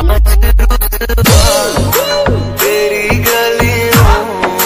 I'ma